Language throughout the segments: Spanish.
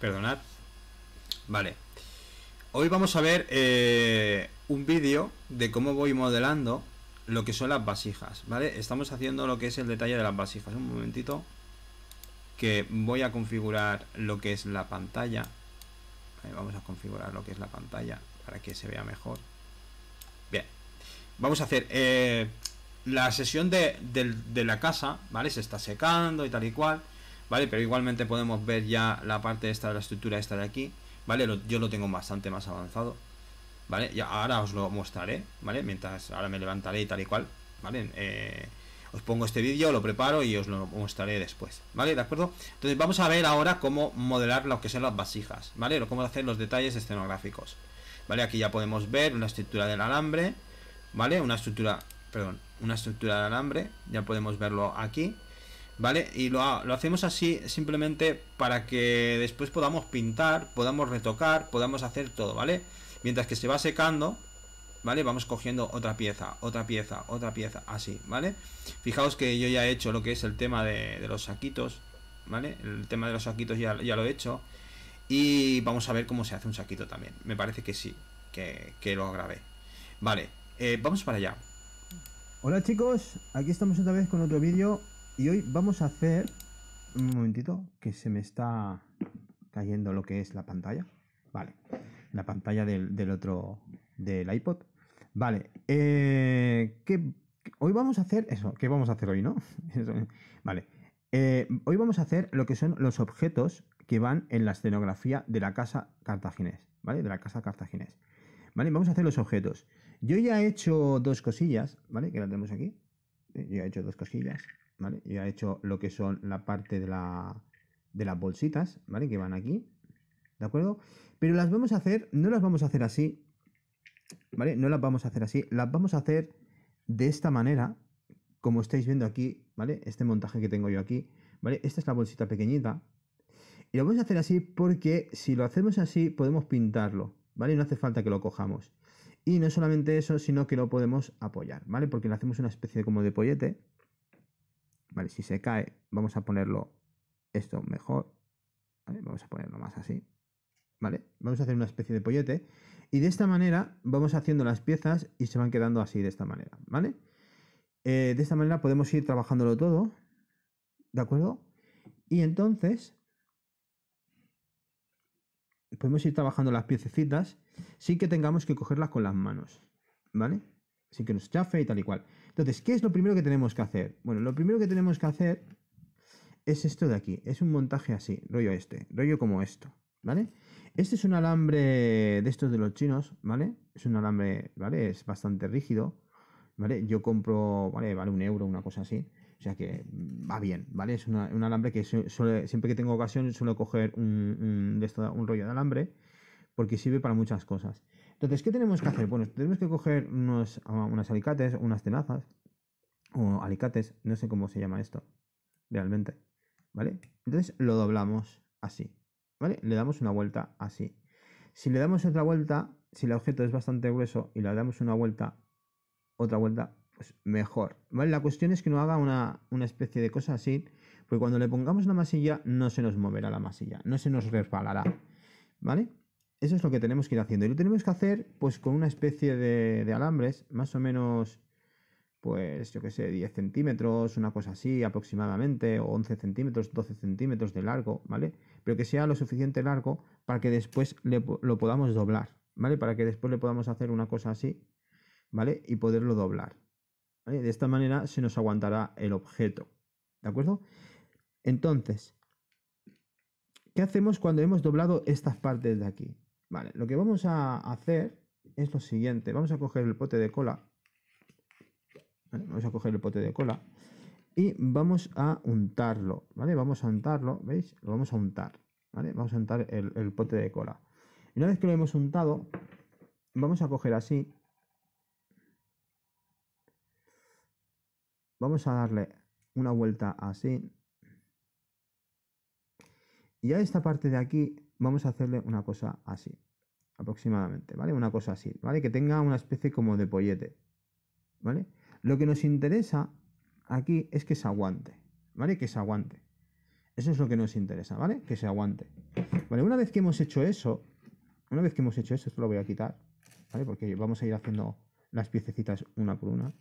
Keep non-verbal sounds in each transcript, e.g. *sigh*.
Perdonad. Vale. Hoy vamos a ver eh, un vídeo de cómo voy modelando lo que son las vasijas, ¿vale? Estamos haciendo lo que es el detalle de las vasijas. Un momentito. Que voy a configurar lo que es la pantalla. vamos a configurar lo que es la pantalla para que se vea mejor. Bien. Vamos a hacer... Eh, la sesión de, la casa, ¿vale? Se está secando y tal y cual, ¿vale? Pero igualmente podemos ver ya la parte esta de la estructura esta de aquí, ¿vale? yo lo tengo bastante más avanzado, ¿vale? Y ahora os lo mostraré, ¿vale? Mientras ahora me levantaré y tal y cual, ¿vale? Eh, os pongo este vídeo, lo preparo y os lo mostraré después, ¿vale? ¿De acuerdo? Entonces vamos a ver ahora cómo modelar lo que son las vasijas, ¿vale? Cómo hacer los detalles escenográficos, ¿vale? Aquí ya podemos ver una estructura del alambre, ¿vale? Una estructura perdón, una estructura de alambre, ya podemos verlo aquí, ¿vale? Y lo, hacemos así simplemente para que después podamos pintar, podamos retocar, podamos hacer todo, ¿vale? Mientras que se va secando, ¿vale? Vamos cogiendo otra pieza, otra pieza, otra pieza, así, ¿vale? Fijaos que yo ya he hecho lo que es el tema de, los saquitos, ¿vale? El tema de los saquitos ya, ya, lo he hecho. Y vamos a ver cómo se hace un saquito también. Me parece que sí, que, lo grabé. Vale, eh, vamos para allá. Hola chicos, aquí estamos otra vez con otro vídeo y hoy vamos a hacer un momentito que se me está cayendo lo que es la pantalla. Vale, la pantalla del, otro, del iPod. Vale, eh, hoy vamos a hacer eso, ¿qué vamos a hacer hoy, no? *laughs* vale, eh, hoy vamos a hacer lo que son los objetos que van en la escenografía de la casa cartaginés, ¿vale? De la casa cartaginés. ¿Vale? Vamos a hacer los objetos. Yo ya he hecho dos cosillas, ¿vale? Que la tenemos aquí. Yo he hecho dos cosillas, ¿vale? Yo he hecho lo que son la parte de, la, de las bolsitas, ¿vale? Que van aquí, ¿de acuerdo? Pero las vamos a hacer, no las vamos a hacer así, ¿vale? No las vamos a hacer así, las vamos a hacer de esta manera, como estáis viendo aquí, ¿vale? Este montaje que tengo yo aquí, ¿vale? Esta es la bolsita pequeñita. Y lo vamos a hacer así porque si lo hacemos así podemos pintarlo, ¿vale? No hace falta que lo cojamos. Y no solamente eso, sino que lo podemos apoyar, ¿vale? Porque le hacemos una especie como de pollete. Vale, si se cae, vamos a ponerlo esto mejor. Vamos a ponerlo más así. ¿Vale? Vamos a hacer una especie de pollete. Y de esta manera vamos haciendo las piezas y se van quedando así de esta manera, ¿vale? Eh, de esta manera podemos ir trabajándolo todo, ¿de acuerdo? Y entonces podemos ir trabajando las piececitas sin que tengamos que cogerlas con las manos, ¿vale? Sin que nos chafe y tal y cual. Entonces, ¿qué es lo primero que tenemos que hacer? Bueno, lo primero que tenemos que hacer es esto de aquí. Es un montaje así, rollo este, rollo como esto, ¿vale? Este es un alambre de estos de los chinos, ¿vale? Es un alambre, ¿vale? Es bastante rígido, ¿vale? Yo compro, ¿vale? Vale un euro, una cosa así. O sea que va bien, ¿vale? Es un alambre que siempre que tengo ocasión suelo coger un, un rollo de alambre porque sirve para muchas cosas. Entonces, ¿qué tenemos que hacer? Bueno, tenemos que coger unos, unas alicates, unas tenazas, o alicates, no sé cómo se llama esto, realmente, ¿vale? Entonces lo doblamos así, ¿vale? Le damos una vuelta así. Si le damos otra vuelta, si el objeto es bastante grueso y le damos una vuelta, otra vuelta, pues mejor, ¿vale? La cuestión es que no haga una, una especie de cosa así, porque cuando le pongamos la masilla no se nos moverá la masilla, no se nos resbalará, ¿vale? Eso es lo que tenemos que ir haciendo. Y lo tenemos que hacer pues con una especie de, alambres, más o menos, pues yo que sé, 10 centímetros, una cosa así aproximadamente, o 11 centímetros, 12 centímetros de largo, ¿vale? Pero que sea lo suficiente largo para que después lo podamos doblar, ¿vale? Para que después le podamos hacer una cosa así, ¿vale? Y poderlo doblar. De esta manera se nos aguantará el objeto, ¿de acuerdo? Entonces, ¿qué hacemos cuando hemos doblado estas partes de aquí? Vale, lo que vamos a hacer es lo siguiente. Vamos a coger el pote de cola. Vamos a coger el pote de cola. Y vamos a untarlo, ¿vale? Vamos a untarlo, ¿veis? Lo vamos a untar, ¿vale? Vamos a untar el, el pote de cola. Una vez que lo hemos untado, vamos a coger así. Vamos a darle una vuelta así. Y a esta parte de aquí vamos a hacerle una cosa así, aproximadamente, ¿vale? Una cosa así, ¿vale? Que tenga una especie como de pollete, ¿vale? Lo que nos interesa aquí es que se aguante, ¿vale? Que se aguante. Eso es lo que nos interesa, ¿vale? Que se aguante. Vale, una vez que hemos hecho eso, una vez que hemos hecho eso, esto lo voy a quitar, ¿vale? Porque vamos a ir haciendo las piececitas una por una.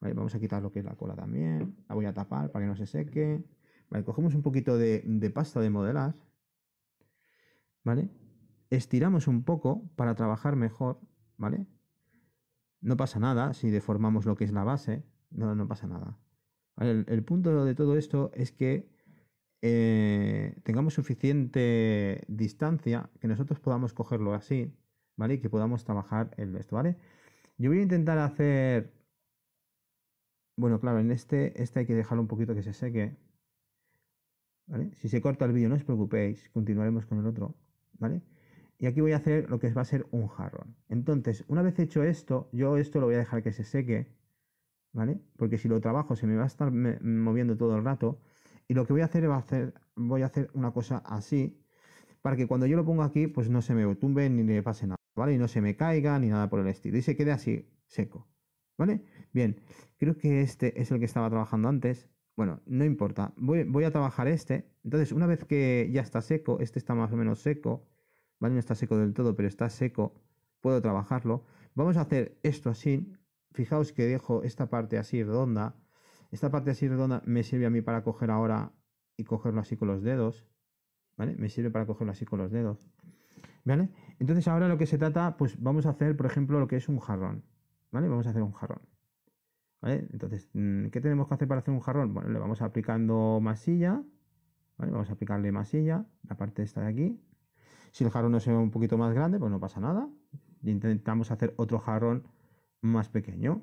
Vale, vamos a quitar lo que es la cola también. La voy a tapar para que no se seque. Vale, cogemos un poquito de, de pasta de modelar. ¿Vale? Estiramos un poco para trabajar mejor, ¿vale? No pasa nada si deformamos lo que es la base. No, no pasa nada. El, punto de todo esto es que eh, tengamos suficiente distancia que nosotros podamos cogerlo así, ¿vale? Y que podamos trabajar el esto, ¿vale? Yo voy a intentar hacer... Bueno, claro, en este, este hay que dejarlo un poquito que se seque. ¿Vale? Si se corta el vídeo, no os preocupéis, continuaremos con el otro, ¿vale? Y aquí voy a hacer lo que va a ser un jarrón. Entonces, una vez hecho esto, yo esto lo voy a dejar que se seque, ¿vale? Porque si lo trabajo se me va a estar moviendo todo el rato. Y lo que voy a hacer, va a hacer voy a hacer una cosa así, para que cuando yo lo pongo aquí, pues no se me tumbe ni le pase nada, ¿vale? Y no se me caiga ni nada por el estilo. Y se quede así, seco, ¿vale? Bien, creo que este es el que estaba trabajando antes. Bueno, no importa. Voy a trabajar este. Entonces, una vez que ya está seco, este está más o menos seco, No está seco del todo, pero está seco, puedo trabajarlo. Vamos a hacer esto así. Fijaos que dejo esta parte así redonda. Esta parte así redonda me sirve a mí para coger ahora y cogerlo así con los dedos. ¿Vale? Me sirve para cogerlo así con los dedos. ¿Vale? Entonces ahora lo que se trata, pues vamos a hacer, por ejemplo, lo que es un jarrón. ¿Vale? Vamos a hacer un jarrón. ¿Vale? Entonces, mm, ¿qué tenemos que hacer para hacer un jarrón? Bueno, le vamos aplicando masilla. ¿Vale? Vamos a aplicarle masilla, la parte esta de aquí. Si el jarrón no se ve un poquito más grande, pues no pasa nada. Intentamos hacer otro jarrón más pequeño,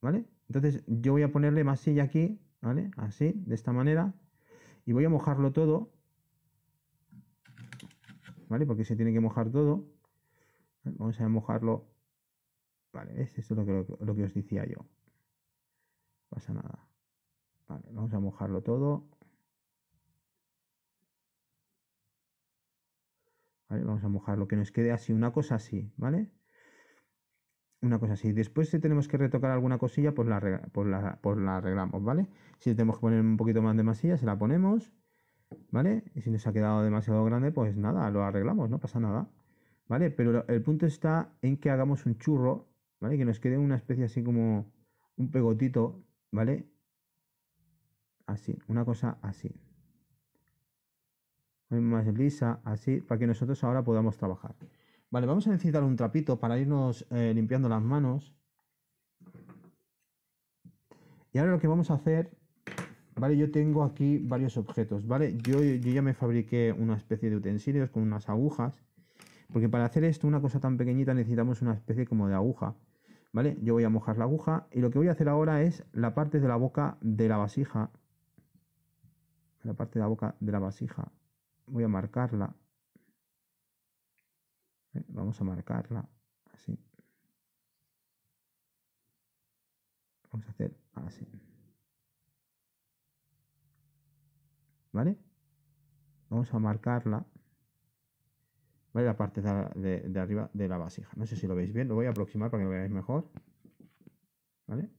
¿vale? Entonces yo voy a ponerle masilla aquí, ¿vale? Así, de esta manera. Y voy a mojarlo todo, ¿vale? Porque se tiene que mojar todo. Vamos a mojarlo. Vale, esto es lo que, lo que os decía yo. No pasa nada. Vale, vamos a mojarlo todo. Vamos a mojar lo que nos quede así, una cosa así, ¿vale? Una cosa así. Después si tenemos que retocar alguna cosilla, pues la, pues pues la arreglamos, ¿vale? Si tenemos que poner un poquito más de masilla, se la ponemos, ¿vale? Y si nos ha quedado demasiado grande, pues nada, lo arreglamos, no pasa nada, ¿vale? Pero el punto está en que hagamos un churro, ¿vale? Que nos quede una especie así como un pegotito, ¿vale? Así, una cosa así más lisa, así, para que nosotros ahora podamos trabajar. Vale, vamos a necesitar un trapito para irnos eh, limpiando las manos. Y ahora lo que vamos a hacer, vale, yo tengo aquí varios objetos, vale, yo, yo ya me fabriqué una especie de utensilios con unas agujas, porque para hacer esto, una cosa tan pequeñita, necesitamos una especie como de aguja, vale, yo voy a mojar la aguja y lo que voy a hacer ahora es la parte de la boca de la vasija, la parte de la boca de la vasija, voy a marcarla. Eh, vamos a marcarla así. Vamos a hacer así. ¿Vale? Vamos a marcarla. ¿Vale? La parte de, de, arriba de la vasija. No sé si lo veis bien. Lo voy a aproximar para que lo veáis mejor. ¿Vale?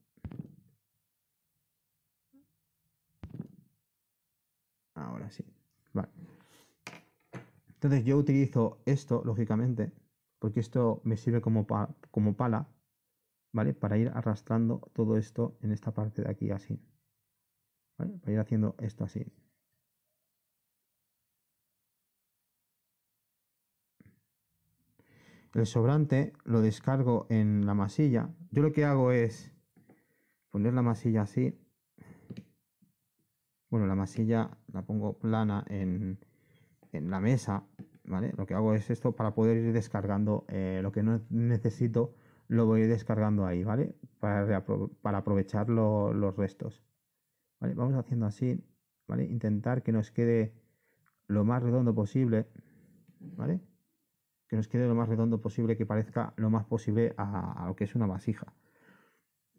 Ahora sí. Entonces yo utilizo esto, lógicamente, porque esto me sirve como, como pala, ¿vale? Para ir arrastrando todo esto en esta parte de aquí así. Para ir haciendo esto así. El sobrante lo descargo en la masilla. Yo lo que hago es poner la masilla así. Bueno, la masilla la pongo plana en, en la mesa, ¿vale? Lo que hago es esto para poder ir descargando eh, lo que no necesito, lo voy descargando ahí, ¿vale? Para, para aprovechar los restos. ¿Vale? Vamos haciendo así, ¿vale? Intentar que nos quede lo más redondo posible, ¿vale? Que nos quede lo más redondo posible, que parezca lo más posible a, a lo que es una vasija.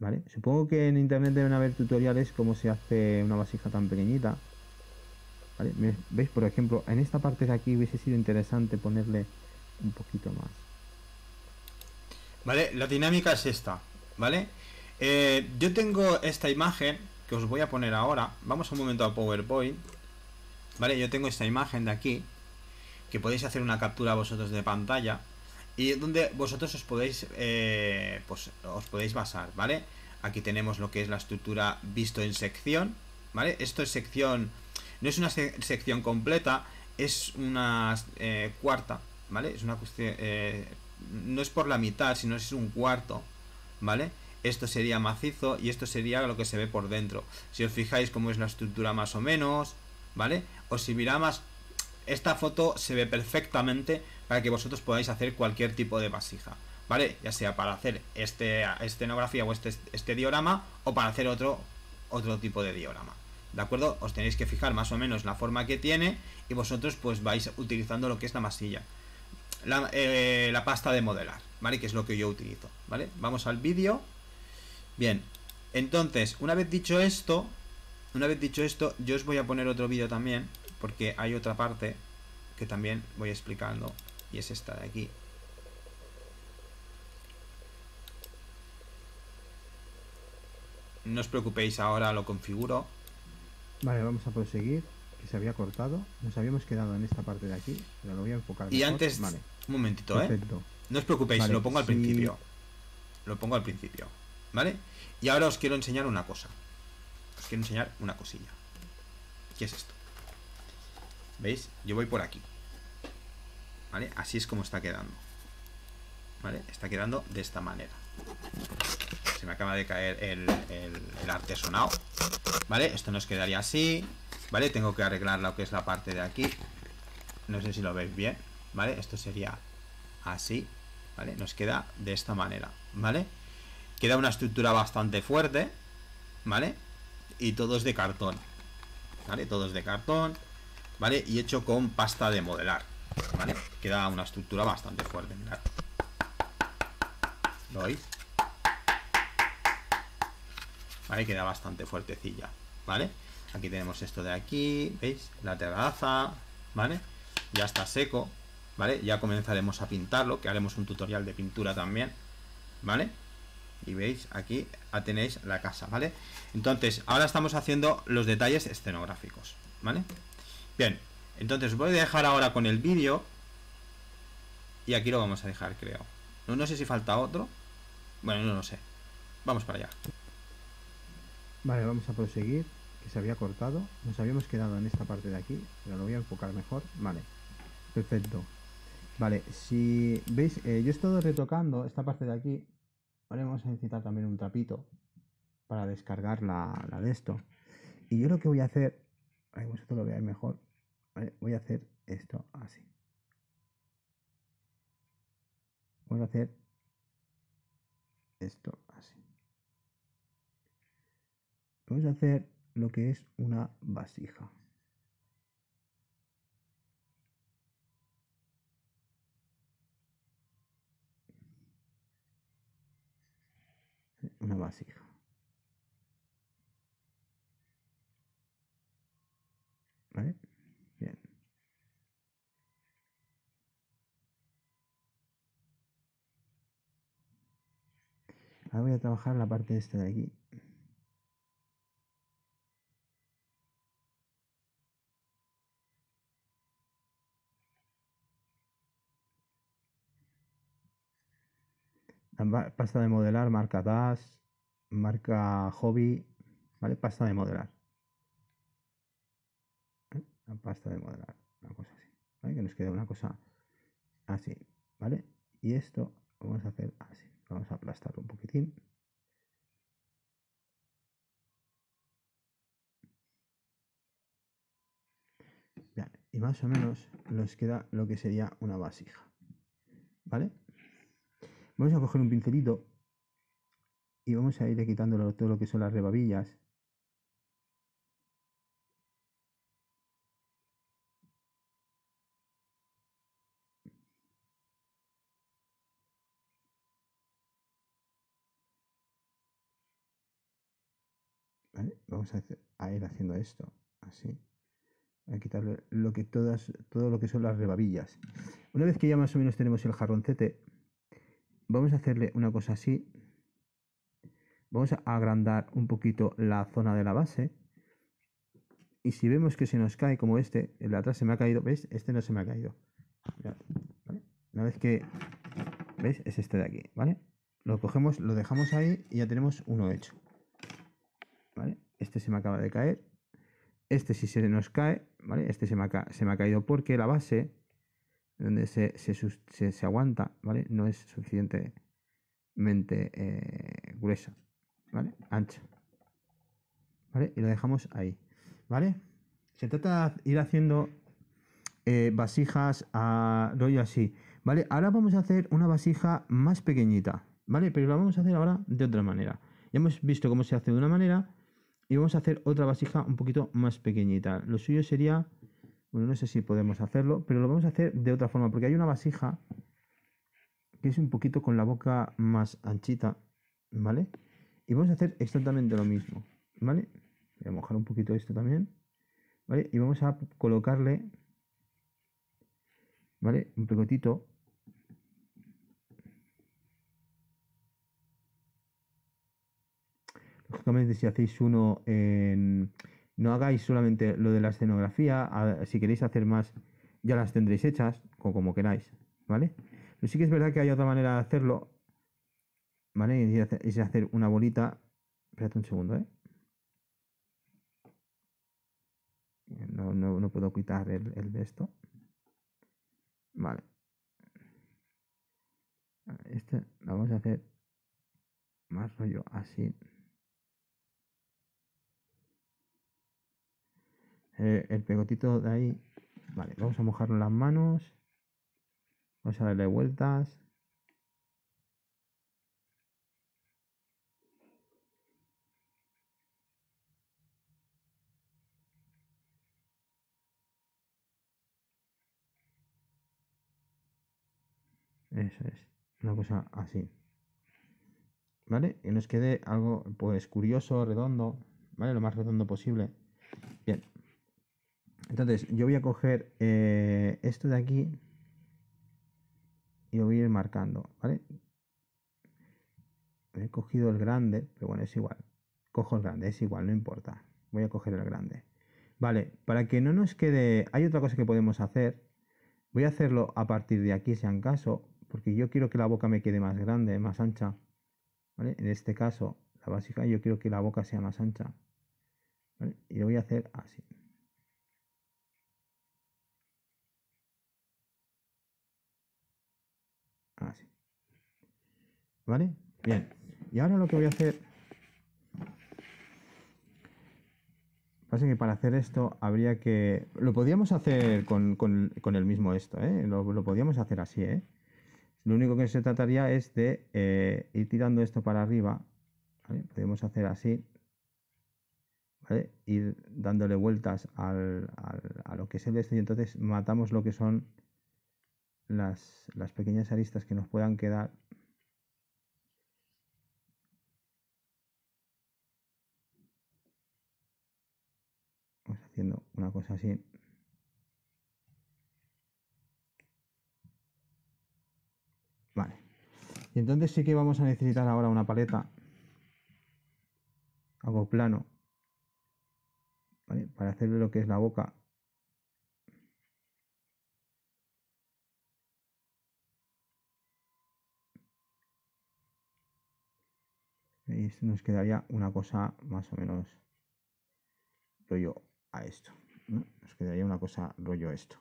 ¿Vale? Supongo que en internet deben haber tutoriales cómo se hace una vasija tan pequeñita. ¿Veis? Por ejemplo, en esta parte de aquí hubiese sido interesante ponerle un poquito más. Vale, la dinámica es esta, ¿vale? Eh, yo tengo esta imagen que os voy a poner ahora. Vamos un momento a PowerPoint. ¿vale? Yo tengo esta imagen de aquí, que podéis hacer una captura vosotros de pantalla, y donde vosotros os podéis, eh, pues os podéis basar, ¿vale? Aquí tenemos lo que es la estructura visto en sección, ¿vale? Esto es sección, no es una sección completa, es una eh, cuarta, ¿vale? Es una cuestión, eh, no es por la mitad, sino es un cuarto, ¿vale? Esto sería macizo y esto sería lo que se ve por dentro. Si os fijáis cómo es la estructura más o menos, ¿vale? O si más esta foto se ve perfectamente para que vosotros podáis hacer cualquier tipo de vasija, ¿vale? Ya sea para hacer este escenografía o este, este diorama o para hacer otro, otro tipo de diorama. ¿De acuerdo? Os tenéis que fijar más o menos la forma que tiene y vosotros pues vais utilizando lo que es la masilla. La, eh, la pasta de modelar, ¿vale? Que es lo que yo utilizo, ¿vale? Vamos al vídeo. Bien, entonces, una vez dicho esto, una vez dicho esto, yo os voy a poner otro vídeo también, porque hay otra parte que también voy explicando, y es esta de aquí. No os preocupéis, ahora lo configuro. Vale, vamos a proseguir, que se había cortado. Nos habíamos quedado en esta parte de aquí, pero lo voy a enfocar. Y antes, un momentito, ¿eh? No os preocupéis, lo pongo al principio. Lo pongo al principio, ¿vale? Y ahora os quiero enseñar una cosa. Os quiero enseñar una cosilla. ¿Qué es esto? ¿Veis? Yo voy por aquí. ¿Vale? Así es como está quedando. ¿Vale? Está quedando de esta manera. Se me acaba de caer el, artesonado. ¿Vale? Esto nos quedaría así. ¿Vale? Tengo que arreglar lo que es la parte de aquí. No sé si lo veis bien. ¿Vale? Esto sería así. ¿Vale? Nos queda de esta manera. ¿Vale? Queda una estructura bastante fuerte, ¿vale? Y todo es de cartón, ¿vale? Todo es de cartón, ¿vale? Y hecho con pasta de modelar, ¿vale? Queda una estructura bastante fuerte, mirad. ¿Lo veis? ¿Vale? Queda bastante fuertecilla, ¿vale? Aquí tenemos esto de aquí, ¿veis? La terraza, ¿vale? Ya está seco, ¿vale? Ya comenzaremos a pintarlo, que haremos un tutorial de pintura también, ¿vale? y veis aquí tenéis la casa, ¿vale? Entonces, ahora estamos haciendo los detalles escenográficos, ¿vale? Bien, entonces voy a dejar ahora con el vídeo y aquí lo vamos a dejar, creo. No, no sé si falta otro. Bueno, no lo sé. Vamos para allá. Vale, vamos a proseguir, que se había cortado. Nos habíamos quedado en esta parte de aquí, pero lo voy a enfocar mejor. Vale, perfecto. Vale, si veis, eh, yo he estado retocando esta parte de aquí Vale, vamos a necesitar también un trapito para descargar la, de esto. Y yo lo que voy a hacer, que vosotros lo veáis mejor, voy a hacer esto así. Voy a hacer esto así. Vamos a hacer lo que es una vasija. una vasija. ¿Vale? Bien. Ahora voy a trabajar la parte esta de aquí. Pasta de modelar, marca DAS, marca Hobby, ¿vale? Pasta de modelar. La pasta de modelar, una cosa así, ¿vale? Que nos queda una cosa así, ¿vale? Y esto vamos a hacer así, vamos a aplastar un poquitín. y más o menos nos queda lo que sería una vasija, ¿vale? Vamos a coger un pincelito y vamos a ir quitándolo todo lo que son las rebabillas. Vamos a, ir haciendo esto, así. A quitarle lo que todas, todo lo que son las rebabillas. Una vez que ya más o menos tenemos el jarroncete, vamos a hacerle una cosa así. Vamos a agrandar un poquito la zona de la base. Y si vemos que se nos cae como este, el de atrás se me ha caído, ¿ves? Este no se me ha caído. Una vez que, ¿veis? Es este de aquí, ¿vale? Lo cogemos, lo dejamos ahí y ya tenemos uno hecho. ¿Vale? Este se me acaba de caer. Este si se nos cae, ¿vale? Este se se me ha caído porque la base, donde se, se, aguanta, ¿vale? No es suficientemente eh, gruesa, ¿vale? Ancha. ¿Vale? Y lo dejamos ahí. ¿Vale? Se trata de ir haciendo eh, vasijas a rollo así. ¿Vale? Ahora vamos a hacer una vasija más pequeñita. ¿Vale? Pero la vamos a hacer ahora de otra manera. Ya hemos visto cómo se hace de una manera. Y vamos a hacer otra vasija un poquito más pequeñita. Lo suyo sería... Bueno, no sé si podemos hacerlo, pero lo vamos a hacer de otra forma. Porque hay una vasija que es un poquito con la boca más anchita. ¿Vale? Y vamos a hacer exactamente lo mismo. ¿Vale? Voy a mojar un poquito esto también. ¿Vale? Y vamos a colocarle, ¿vale? Un pegotito. Lógicamente, si hacéis uno en... No hagáis solamente lo de la escenografía, si queréis hacer más, ya las tendréis hechas, o como queráis, ¿vale? Pero sí que es verdad que hay otra manera de hacerlo, ¿vale? Es hacer una bolita. Espérate un segundo, ¿eh? No, no, no puedo quitar el, el, de esto. Vale. Este lo vamos a hacer más rollo así. Eh, el pegotito de ahí. Vale, vamos a mojarlo las manos. Vamos a darle vueltas. Eso es. Una cosa así. ¿Vale? Y nos quede algo, pues, curioso, redondo. ¿Vale? Lo más redondo posible. Entonces, yo voy a coger eh, esto de aquí y lo voy a ir marcando, ¿vale? He cogido el grande, pero bueno, es igual. Cojo el grande, es igual, no importa. Voy a coger el grande. Vale, para que no nos quede... Hay otra cosa que podemos hacer. Voy a hacerlo a partir de aquí, si en caso, porque yo quiero que la boca me quede más grande, más ancha. ¿vale? En este caso, la básica, yo quiero que la boca sea más ancha. ¿vale? Y lo voy a hacer así. Así. ¿Vale? Bien. Y ahora lo que voy a hacer... Pasa que para hacer esto habría que... Lo podíamos hacer con, con, el mismo esto, ¿eh? Lo, lo podíamos hacer así, ¿eh? Lo único que se trataría es de eh, ir tirando esto para arriba. Podemos hacer así. Ir dándole vueltas al, a lo que es el este y entonces matamos lo que son las, las pequeñas aristas que nos puedan quedar. Vamos haciendo una cosa así. Vale. Y entonces sí que vamos a necesitar ahora una paleta. Algo plano. ¿vale? Para hacerle lo que es la boca. Y nos quedaría una cosa más o menos rollo a esto. Nos quedaría una cosa rollo esto.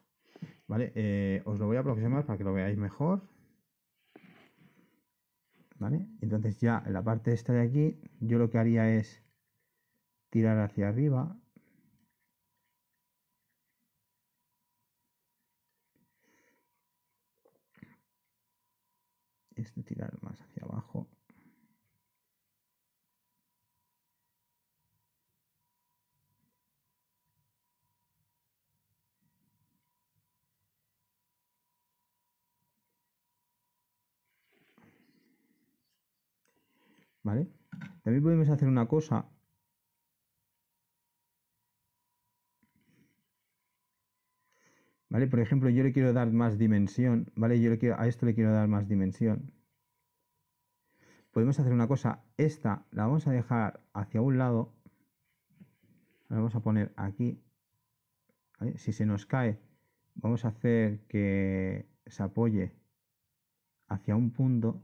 ¿Vale? Eh, os lo voy a aproximar para que lo veáis mejor. ¿vale? Entonces ya en la parte esta de aquí, yo lo que haría es tirar hacia arriba. Este tirar más hacia abajo. También podemos hacer una cosa. ¿Vale? Por ejemplo, yo le quiero dar más dimensión, ¿vale? Yo le quiero, a esto le quiero dar más dimensión. Podemos hacer una cosa, esta la vamos a dejar hacia un lado. La vamos a poner aquí. Si se nos cae, vamos a hacer que se apoye hacia un punto.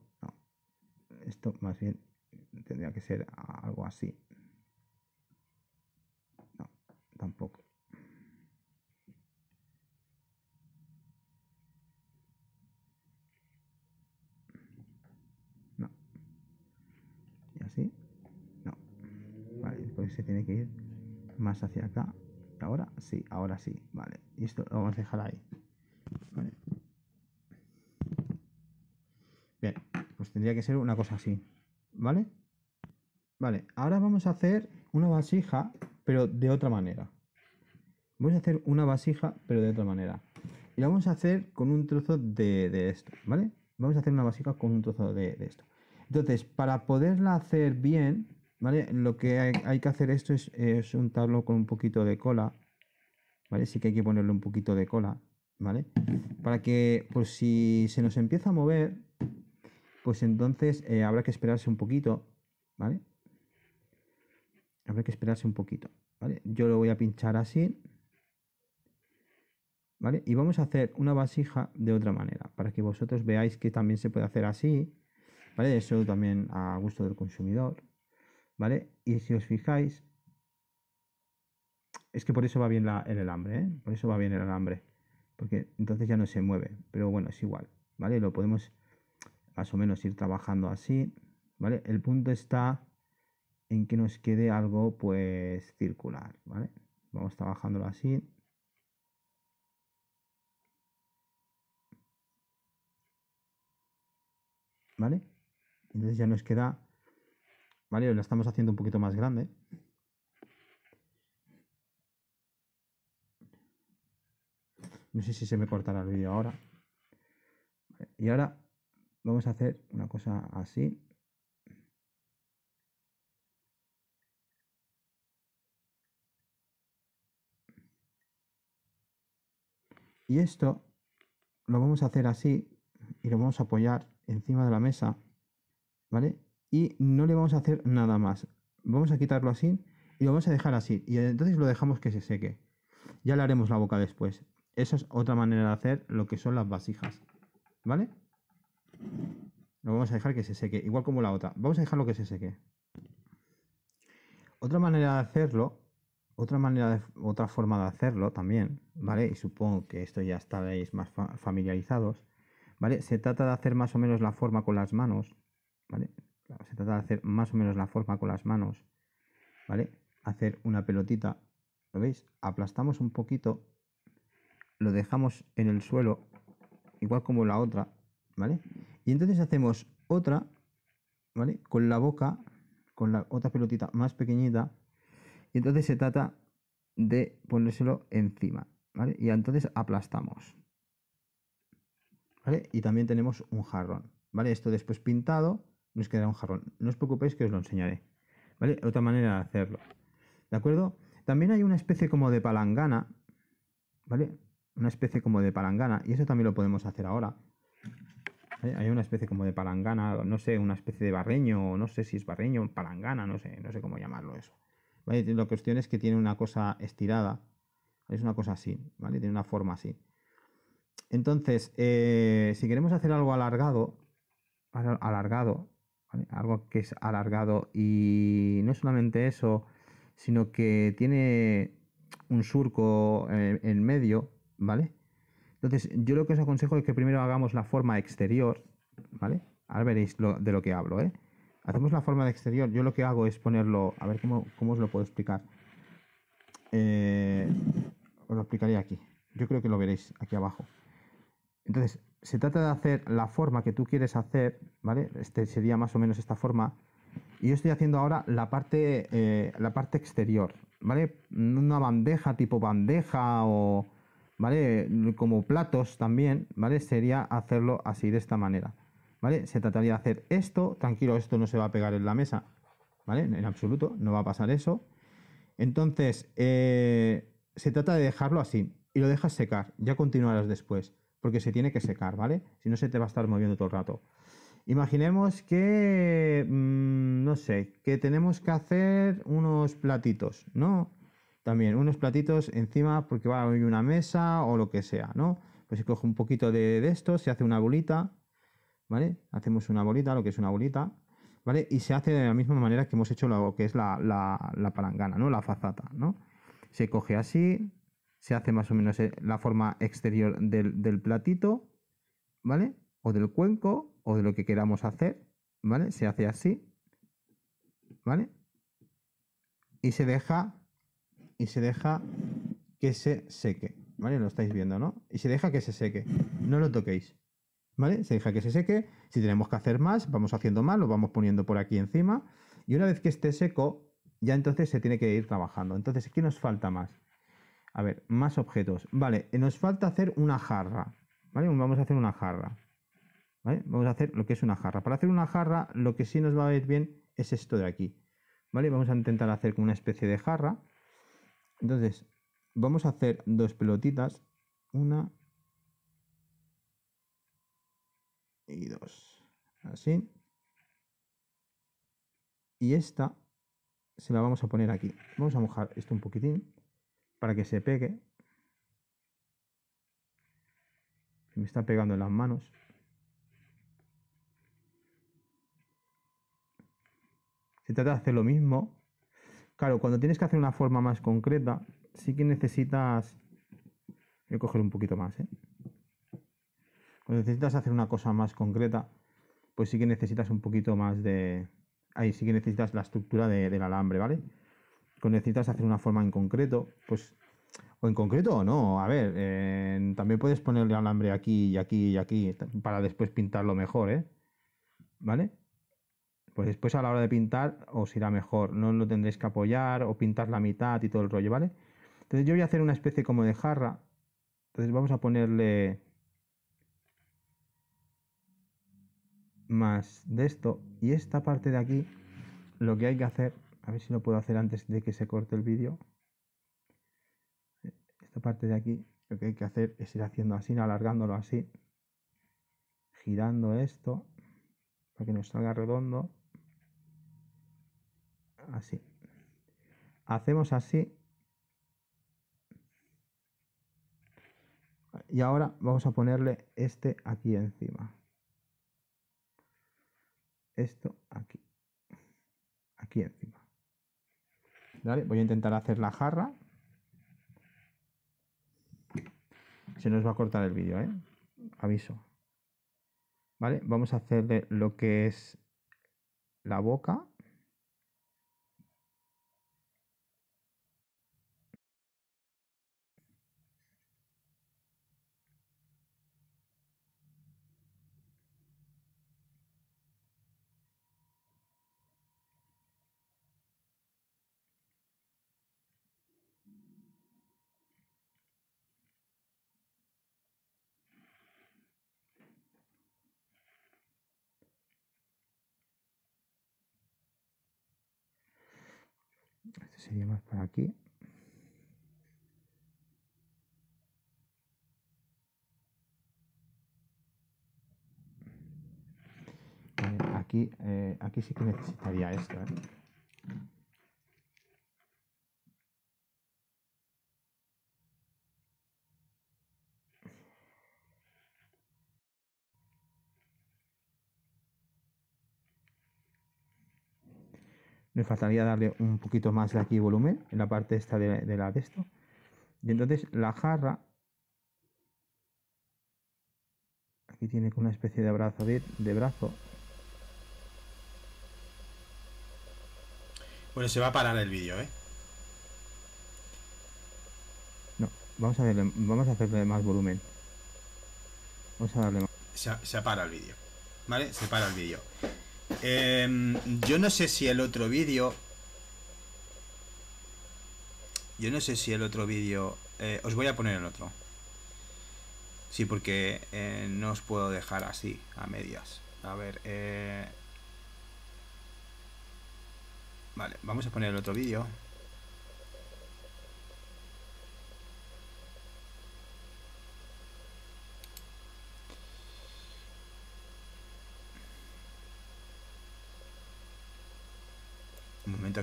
Esto más bien tendría que ser algo así. No, tampoco. No. ¿Y así? No. Vale, pues se tiene que ir más hacia acá. Ahora sí, ahora sí. Vale. Y esto lo vamos a dejar ahí. Vale. Bien, pues tendría que ser una cosa así. ¿Vale? Vale, ahora vamos a hacer una vasija, pero de otra manera. Vamos a hacer una vasija, pero de otra manera. Y la vamos a hacer con un trozo de, esto, ¿vale? Vamos a hacer una vasija con un trozo de, esto. Entonces, para poderla hacer bien, ¿vale? Lo que hay, que hacer esto es, es, untarlo con un poquito de cola, ¿vale? Sí que hay que ponerle un poquito de cola, ¿vale? Para que, pues si se nos empieza a mover, pues entonces eh, habrá que esperarse un poquito, ¿vale? Habrá que esperarse un poquito, ¿vale? Yo lo voy a pinchar así, ¿vale? Y vamos a hacer una vasija de otra manera, para que vosotros veáis que también se puede hacer así, ¿vale? Eso también a gusto del consumidor, ¿vale? Y si os fijáis, es que por eso va bien el alambre, ¿eh? Por eso va bien el alambre, porque entonces ya no se mueve, pero bueno, es igual, ¿vale? Lo podemos más o menos ir trabajando así, ¿vale? El punto está en que nos quede algo pues circular, ¿vale? Vamos trabajándolo así. ¿Vale? Entonces ya nos queda, ¿vale? Lo estamos haciendo un poquito más grande. No sé si se me cortará el vídeo ahora. Y ahora vamos a hacer una cosa así. Y esto lo vamos a hacer así y lo vamos a apoyar encima de la mesa, ¿vale? Y no le vamos a hacer nada más. Vamos a quitarlo así y lo vamos a dejar así. Y entonces lo dejamos que se seque. Ya le haremos la boca después. Esa es otra manera de hacer lo que son las vasijas, ¿vale? Lo vamos a dejar que se seque, igual como la otra. Vamos a dejarlo que se seque. Otra manera de hacerlo otra manera, otra forma de hacerlo también, ¿vale? Y supongo que esto ya estaréis más familiarizados, ¿vale? Se trata de hacer más o menos la forma con las manos, ¿vale? se trata de hacer más o menos la forma con las manos, ¿vale? Hacer una pelotita, ¿lo veis? Aplastamos un poquito, lo dejamos en el suelo, igual como la otra, ¿vale? Y entonces hacemos otra, ¿vale? Con la boca, con la otra pelotita más pequeñita, y entonces se trata de ponérselo encima, ¿vale? Y entonces aplastamos. ¿Vale? Y también tenemos un jarrón, ¿vale? Esto después pintado nos quedará un jarrón. No os preocupéis que os lo enseñaré, ¿vale? Otra manera de hacerlo, ¿de acuerdo? También hay una especie como de palangana, ¿vale? Una especie como de palangana, y eso también lo podemos hacer ahora. Hay una especie como de palangana, no sé, una especie de barreño, no sé si es barreño, palangana, no sé, no sé cómo llamarlo eso. La cuestión es que tiene una cosa estirada. Es una cosa así, ¿vale? Tiene una forma así. Entonces, eh, si queremos hacer algo alargado, alargado, algo que es alargado y no solamente eso, sino que tiene un surco en, en medio, ¿vale? Entonces, yo lo que os aconsejo es que primero hagamos la forma exterior, ¿vale? Ahora veréis de lo que hablo, ¿eh? Hacemos la forma de exterior. Yo lo que hago es ponerlo. A ver cómo, os lo puedo explicar. Eh, os lo explicaré aquí. Yo creo que lo veréis aquí abajo. Entonces, se trata de hacer la forma que tú quieres hacer, ¿vale? Este sería más o menos esta forma. Y yo estoy haciendo ahora la parte, eh, la parte exterior, ¿vale? Una bandeja tipo bandeja o, ¿vale? Como platos también, ¿vale? Sería hacerlo así, de esta manera. Se trataría de hacer esto, tranquilo, esto no se va a pegar en la mesa, ¿vale? En absoluto, no va a pasar eso. Entonces, eh, se trata de dejarlo así y lo dejas secar, ya continuarás después, porque se tiene que secar, ¿vale? Si no se te va a estar moviendo todo el rato. Imaginemos que, mm, no sé, que tenemos que hacer unos platitos, ¿no? también unos platitos encima porque va a haber una mesa o lo que sea, ¿no? Pues se coge un poquito de, de esto, se hace una bolita, ¿vale? Hacemos una bolita, lo que es una bolita, ¿vale? Y se hace de la misma manera que hemos hecho lo que es la, la, la palangana, ¿no? La fazata, ¿no? Se coge así, se hace más o menos eh, la forma exterior del, del platito, ¿vale? O del cuenco, o de lo que queramos hacer, ¿vale? Se hace así, ¿vale? Y se deja y se deja que se seque, ¿vale? Lo estáis viendo, ¿no? Y se deja que se seque, no lo toquéis, ¿vale? Se deja que se seque, si tenemos que hacer más, vamos haciendo más, lo vamos poniendo por aquí encima y una vez que esté seco, ya entonces se tiene que ir trabajando. Entonces, ¿qué nos falta más? A ver, más objetos. Vale, nos falta hacer una jarra, ¿vale? Vamos a hacer una jarra, ¿vale? Vamos a hacer lo que es una jarra. Para hacer una jarra, lo que sí nos va a ir bien es esto de aquí, ¿vale? Vamos a intentar hacer como una especie de jarra, entonces, vamos a hacer dos pelotitas. Una y dos. Así. Y esta se la vamos a poner aquí. Vamos a mojar esto un poquitín para que se pegue. me está pegando en las manos. Se trata de hacer lo mismo Claro, cuando tienes que hacer una forma más concreta, sí que necesitas... Voy a coger un poquito más, ¿eh? Cuando necesitas hacer una cosa más concreta, pues sí que necesitas un poquito más de... Ahí sí que necesitas la estructura del alambre, ¿vale? Cuando necesitas hacer una forma en concreto, pues... O en concreto o no, a ver, eh, también puedes ponerle alambre aquí y aquí y aquí para después pintarlo mejor, ¿eh? ¿Vale? pues después a la hora de pintar os irá mejor. No lo tendréis que apoyar o pintar la mitad y todo el rollo, ¿vale? Entonces yo voy a hacer una especie como de jarra. Entonces vamos a ponerle más de esto. Y esta parte de aquí, lo que hay que hacer, a ver si lo puedo hacer antes de que se corte el vídeo. Esta parte de aquí, lo que hay que hacer es ir haciendo así, alargándolo así. Girando esto para que nos salga redondo así. Hacemos así. Y ahora vamos a ponerle este aquí encima. Esto aquí. Aquí encima. ¿Vale? Voy a intentar hacer la jarra. Se nos va a cortar el vídeo, ¿eh? Aviso. ¿Vale? Vamos a hacerle lo que es la boca. Este sería más para aquí. aquí, eh, aquí sí que necesitaría esto. ¿eh? Me faltaría darle un poquito más de aquí volumen en la parte esta de, la de esto. Y entonces la jarra aquí tiene una especie de brazo de, brazo. Bueno se va a parar el vídeo eh no vamos a darle, vamos a hacerle más volumen. Vamos a darle más. se, se para el vídeo vale se para el vídeo Em, yo no sé si el otro vídeo... Yo no sé si el otro vídeo... Eh, os voy a poner el otro. Sí, porque eh, no os puedo dejar así, a medias. A ver, eh... Vale, vamos a poner el otro vídeo.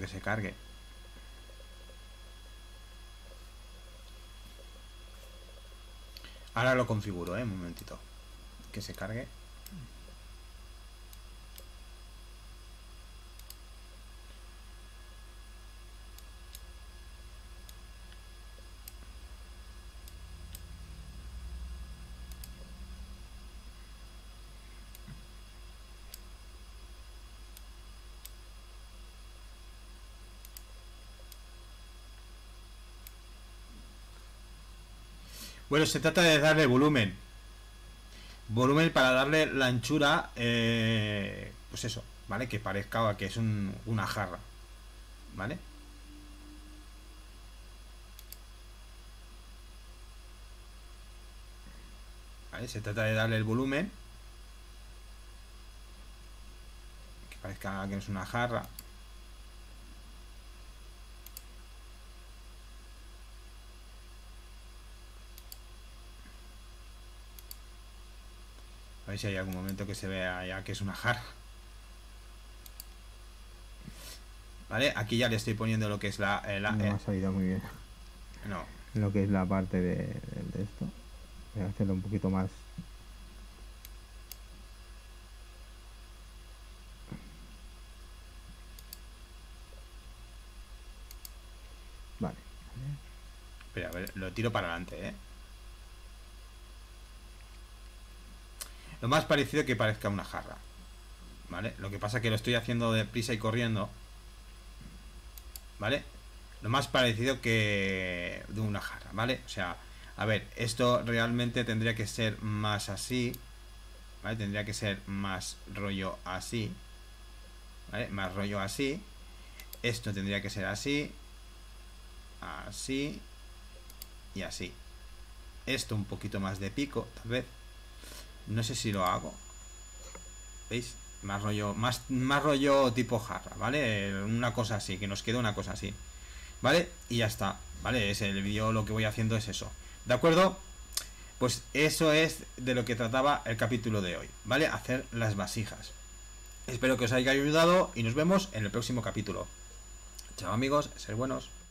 que se cargue. Ahora lo configuro, ¿eh? Un momentito. Que se cargue. Bueno, se trata de darle volumen. Volumen para darle la anchura, eh, pues eso, ¿vale? Que parezca que es una jarra. ¿Vale? Se trata de darle el volumen. Que parezca que es una jarra. Ver si hay algún momento que se vea ya que es una jarra. ¿Vale? Aquí ya le estoy poniendo lo que es la... no ha salido muy bien. No. Lo que es la parte de, de esto. Voy a hacerlo un poquito más... Vale. Espera, a ver, lo tiro para adelante, ¿eh? Lo más parecido que parezca una jarra. ¿Vale? Lo que pasa es que lo estoy haciendo deprisa y corriendo. ¿Vale? Lo más parecido que de una jarra, ¿vale? O sea, a ver, esto realmente tendría que ser más así. ¿Vale? Tendría que ser más rollo así. ¿Vale? Más rollo así. Esto tendría que ser así. Así. Y así. Esto un poquito más de pico, tal vez. No sé si lo hago. ¿Veis? Más rollo, más, más rollo tipo jarra, ¿vale? Una cosa así, que nos quede una cosa así. ¿Vale? Y ya está, ¿vale? Es el vídeo lo que voy haciendo es eso. ¿De acuerdo? Pues eso es de lo que trataba el capítulo de hoy, ¿vale? Hacer las vasijas. Espero que os haya ayudado y nos vemos en el próximo capítulo. Chao amigos, ser buenos.